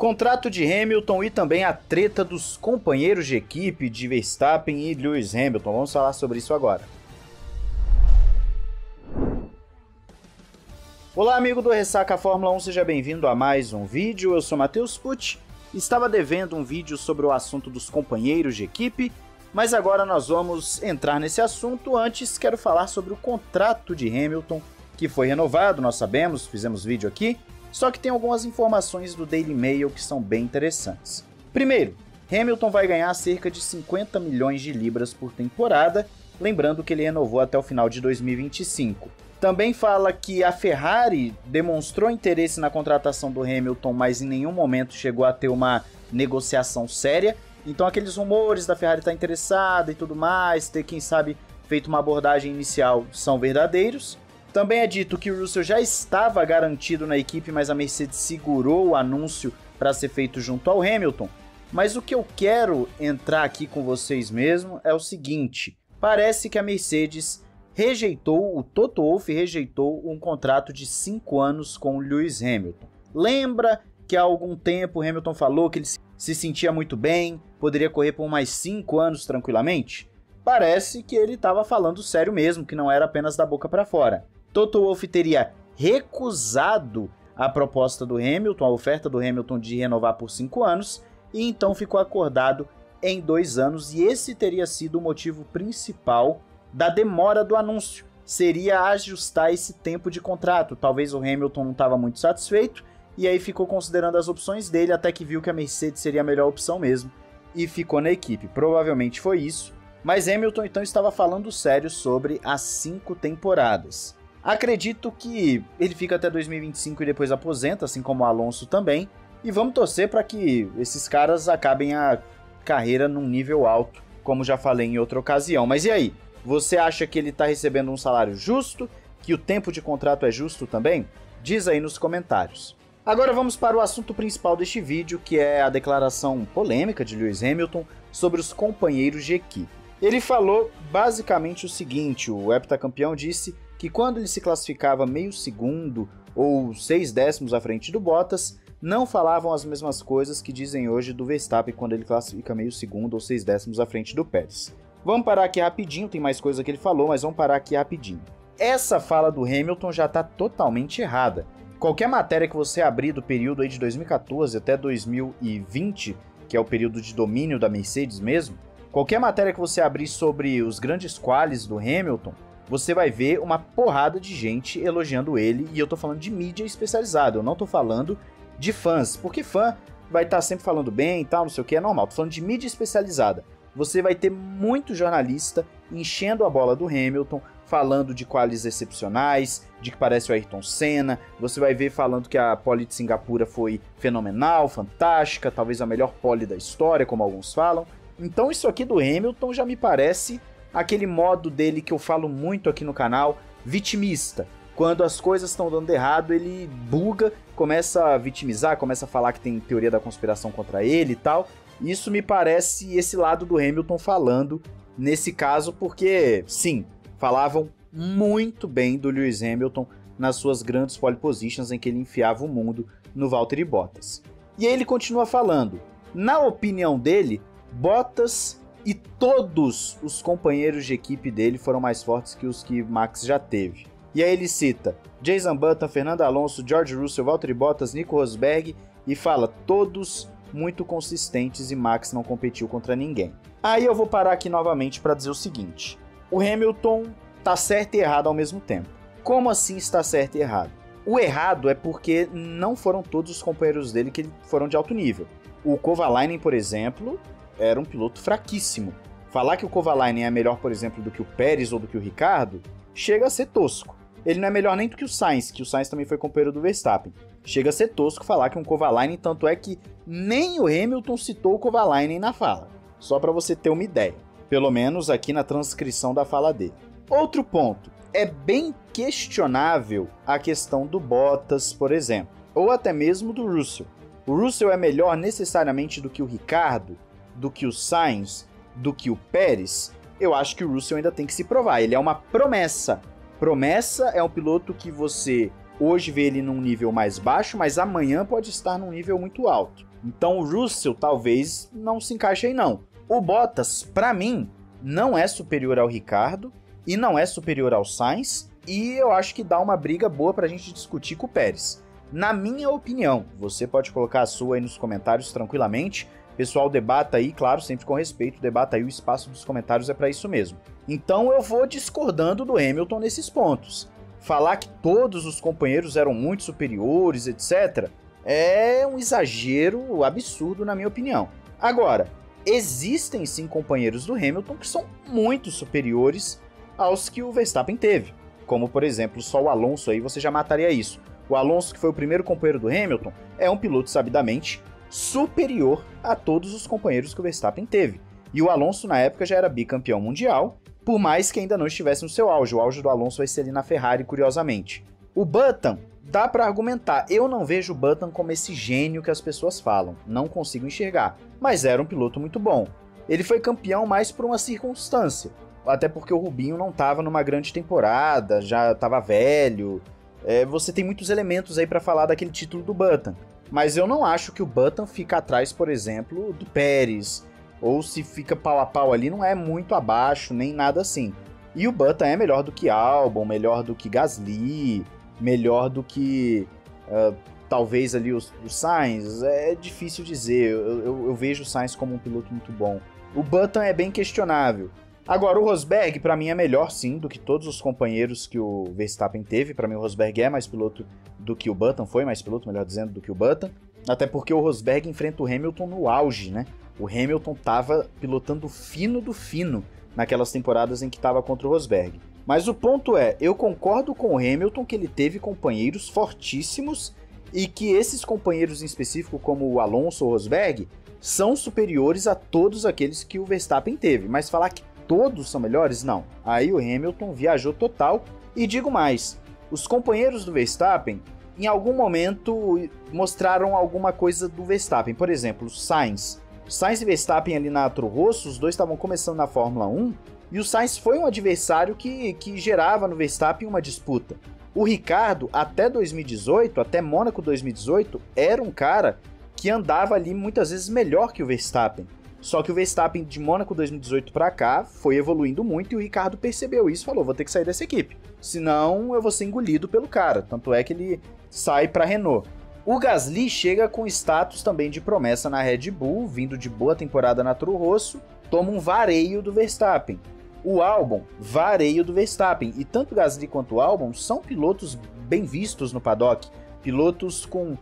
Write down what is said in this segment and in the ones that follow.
Contrato de Hamilton e também a treta dos companheiros de equipe de Verstappen e Lewis Hamilton. Vamos falar sobre isso agora. Olá, amigo do Ressaca Fórmula 1, seja bem-vindo a mais um vídeo. Eu sou Matheus Pucci. Estava devendo um vídeo sobre o assunto dos companheiros de equipe, mas agora nós vamos entrar nesse assunto. Antes, quero falar sobre o contrato de Hamilton, que foi renovado, nós sabemos, fizemos vídeo aqui, só que tem algumas informações do Daily Mail que são bem interessantes. Primeiro, Hamilton vai ganhar cerca de 50 milhões de libras por temporada, lembrando que ele renovou até o final de 2025. Também fala que a Ferrari demonstrou interesse na contratação do Hamilton, mas em nenhum momento chegou a ter uma negociação séria. Então aqueles rumores da Ferrari estar tá interessada e tudo mais, ter quem sabe feito uma abordagem inicial, são verdadeiros. Também é dito que o Russell já estava garantido na equipe, mas a Mercedes segurou o anúncio para ser feito junto ao Hamilton. Mas o que eu quero entrar aqui com vocês mesmo é o seguinte: parece que a Mercedes rejeitou, o Toto Wolff rejeitou um contrato de 5 anos com o Lewis Hamilton. Lembra que há algum tempo Hamilton falou que ele se sentia muito bem, poderia correr por mais 5 anos tranquilamente? Parece que ele estava falando sério mesmo, que não era apenas da boca para fora. Toto Wolff teria recusado a proposta do Hamilton, a oferta do Hamilton de renovar por cinco anos, e então ficou acordado em dois anos, e esse teria sido o motivo principal da demora do anúncio. Seria ajustar esse tempo de contrato. Talvez o Hamilton não estava muito satisfeito, e aí ficou considerando as opções dele, até que viu que a Mercedes seria a melhor opção mesmo, e ficou na equipe. Provavelmente foi isso. Mas Hamilton então estava falando sério sobre as cinco temporadas. Acredito que ele fica até 2025 e depois aposenta, assim como o Alonso também. E vamos torcer para que esses caras acabem a carreira num nível alto, como já falei em outra ocasião. Mas e aí? Você acha que ele está recebendo um salário justo? Que o tempo de contrato é justo também? Diz aí nos comentários. Agora vamos para o assunto principal deste vídeo, que é a declaração polêmica de Lewis Hamilton sobre os companheiros de equipe. Ele falou basicamente o seguinte: o heptacampeão disse que quando ele se classificava meio segundo ou seis décimos à frente do Bottas, não falavam as mesmas coisas que dizem hoje do Verstappen quando ele classifica meio segundo ou seis décimos à frente do Pérez. Vamos parar aqui rapidinho, tem mais coisa que ele falou, mas vamos parar aqui rapidinho. Essa fala do Hamilton já está totalmente errada. Qualquer matéria que você abrir do período aí de 2014 até 2020, que é o período de domínio da Mercedes mesmo, qualquer matéria que você abrir sobre os grandes quales do Hamilton, você vai ver uma porrada de gente elogiando ele, e eu tô falando de mídia especializada, eu não tô falando de fãs, porque fã vai estar tá sempre falando bem e tal, não sei o que, é normal, tô falando de mídia especializada. Você vai ter muito jornalista enchendo a bola do Hamilton, falando de quales excepcionais, de que parece o Ayrton Senna. Você vai ver falando que a pole de Singapura foi fenomenal, fantástica, talvez a melhor pole da história, como alguns falam. Então isso aqui do Hamilton já me parece aquele modo dele que eu falo muito aqui no canal, vitimista. Quando as coisas estão dando errado, ele buga, começa a vitimizar, começa a falar que tem teoria da conspiração contra ele e tal. Isso me parece esse lado do Hamilton falando nesse caso, porque sim, falavam muito bem do Lewis Hamilton nas suas grandes pole positions em que ele enfiava o mundo no Valtteri Bottas. E aí ele continua falando. Na opinião dele, Bottas e todos os companheiros de equipe dele foram mais fortes que os que Max já teve. E aí ele cita Jason Button, Fernando Alonso, George Russell, Valtteri Bottas, Nico Rosberg e fala todos muito consistentes e Max não competiu contra ninguém. Aí eu vou parar aqui novamente para dizer o seguinte: o Hamilton tá certo e errado ao mesmo tempo. Como assim está certo e errado? O errado é porque não foram todos os companheiros dele que foram de alto nível. O Kovalainen, por exemplo, era um piloto fraquíssimo. Falar que o Kovalainen é melhor, por exemplo, do que o Pérez ou do que o Ricardo, chega a ser tosco. Ele não é melhor nem do que o Sainz, que o Sainz também foi companheiro do Verstappen. Chega a ser tosco falar que um Kovalainen, tanto é que nem o Hamilton citou o Kovalainen na fala. Só para você ter uma ideia. Pelo menos aqui na transcrição da fala dele. Outro ponto. É bem questionável a questão do Bottas, por exemplo. Ou até mesmo do Russell. O Russell é melhor necessariamente do que o Ricardo? Do que o Sainz, do que o Pérez, eu acho que o Russell ainda tem que se provar. Ele é uma promessa. Promessa é um piloto que você hoje vê ele num nível mais baixo, mas amanhã pode estar num nível muito alto. Então o Russell talvez não se encaixe aí não. O Bottas, para mim, não é superior ao Ricardo e não é superior ao Sainz, e eu acho que dá uma briga boa pra gente discutir com o Pérez. Na minha opinião, você pode colocar a sua aí nos comentários tranquilamente. Pessoal, debata aí, claro, sempre com respeito, debata aí, o espaço dos comentários é para isso mesmo. Então eu vou discordando do Hamilton nesses pontos. Falar que todos os companheiros eram muito superiores, etc., é um exagero absurdo, na minha opinião. Agora, existem sim companheiros do Hamilton que são muito superiores aos que o Verstappen teve. Como, por exemplo, só o Alonso aí você já mataria isso. O Alonso, que foi o primeiro companheiro do Hamilton, é um piloto sabidamente superior a todos os companheiros que o Verstappen teve. E o Alonso, na época, já era bicampeão mundial, por mais que ainda não estivesse no seu auge. O auge do Alonso vai ser ali na Ferrari, curiosamente. O Button, dá para argumentar. Eu não vejo o Button como esse gênio que as pessoas falam. Não consigo enxergar. Mas era um piloto muito bom. Ele foi campeão mais por uma circunstância. Até porque o Rubinho não estava numa grande temporada, já estava velho, é, você tem muitos elementos aí para falar daquele título do Button. Mas eu não acho que o Button fica atrás, por exemplo, do Pérez. Ou se fica pau a pau ali, não é muito abaixo, nem nada assim. E o Button é melhor do que Albon, melhor do que Gasly, melhor do que uh, talvez ali os, os Sainz. É difícil dizer. Eu, eu, eu vejo o Sainz como um piloto muito bom. O Button é bem questionável. Agora, o Rosberg, para mim, é melhor sim do que todos os companheiros que o Verstappen teve. Para mim, o Rosberg é mais piloto do que o Button, foi mais piloto, melhor dizendo, do que o Button. Até porque o Rosberg enfrenta o Hamilton no auge, né? O Hamilton tava pilotando fino do fino naquelas temporadas em que estava contra o Rosberg. Mas o ponto é, eu concordo com o Hamilton que ele teve companheiros fortíssimos e que esses companheiros em específico, como o Alonso ou Rosberg, são superiores a todos aqueles que o Verstappen teve. Mas falar que todos são melhores? Não. Aí o Hamilton viajou total. E digo mais: os companheiros do Verstappen, em algum momento, mostraram alguma coisa do Verstappen. Por exemplo, Sainz. Sainz e Verstappen ali na Toro Rosso, os dois estavam começando na Fórmula 1. E o Sainz foi um adversário que, que gerava no Verstappen uma disputa. O Ricardo, até 2018, até Mônaco 2018, era um cara que andava ali muitas vezes melhor que o Verstappen. Só que o Verstappen de Mônaco 2018 para cá foi evoluindo muito e o Ricardo percebeu isso e falou: vou ter que sair dessa equipe. Senão eu vou ser engolido pelo cara. Tanto é que ele sai para Renault. O Gasly chega com status também de promessa na Red Bull, vindo de boa temporada na Toro Rosso, toma um vareio do Verstappen. O Albon, vareio do Verstappen. E tanto Gasly quanto o Albon são pilotos bem vistos no paddock, pilotos com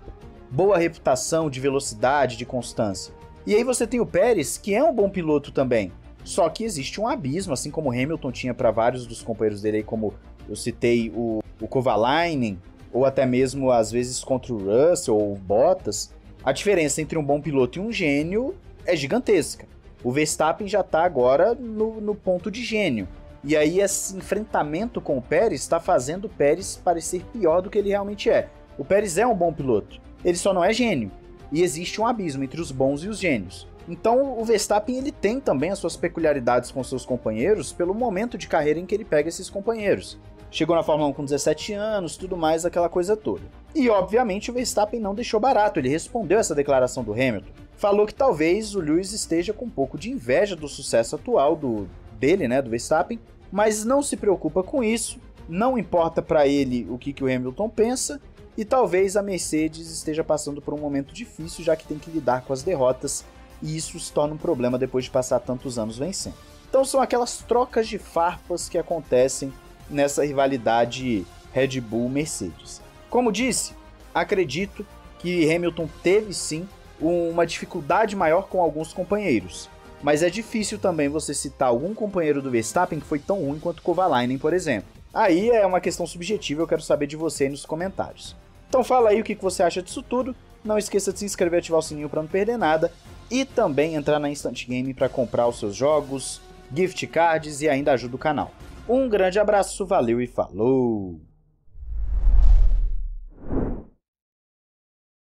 boa reputação de velocidade, de constância. E aí você tem o Pérez, que é um bom piloto também. Só que existe um abismo, assim como Hamilton tinha para vários dos companheiros dele, como eu citei o, o Kovalainen, ou até mesmo às vezes contra o Russell ou o Bottas. A diferença entre um bom piloto e um gênio é gigantesca. O Verstappen já está agora no, no ponto de gênio. E aí esse enfrentamento com o Pérez está fazendo o Pérez parecer pior do que ele realmente é. O Pérez é um bom piloto, ele só não é gênio e existe um abismo entre os bons e os gênios. Então o Verstappen ele tem também as suas peculiaridades com seus companheiros pelo momento de carreira em que ele pega esses companheiros. Chegou na Fórmula 1 com 17 anos, tudo mais, aquela coisa toda. E obviamente o Verstappen não deixou barato, ele respondeu essa declaração do Hamilton. Falou que talvez o Lewis esteja com um pouco de inveja do sucesso atual do dele, né, do Verstappen, mas não se preocupa com isso, não importa para ele o que, que o Hamilton pensa, e talvez a Mercedes esteja passando por um momento difícil, já que tem que lidar com as derrotas, e isso se torna um problema depois de passar tantos anos vencendo. Então são aquelas trocas de farpas que acontecem nessa rivalidade Red Bull-Mercedes. Como disse, acredito que Hamilton teve sim uma dificuldade maior com alguns companheiros. Mas é difícil também você citar algum companheiro do Verstappen que foi tão ruim quanto Kovalainen, por exemplo. Aí é uma questão subjetiva, eu quero saber de você aí nos comentários. Então fala aí o que você acha disso tudo. Não esqueça de se inscrever e ativar o sininho para não perder nada. E também entrar na Instant Game para comprar os seus jogos, gift cards e ainda ajuda o canal. Um grande abraço, valeu e falou!